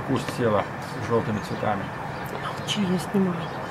куст села с желтыми цветами. А Молчи, я снимаю.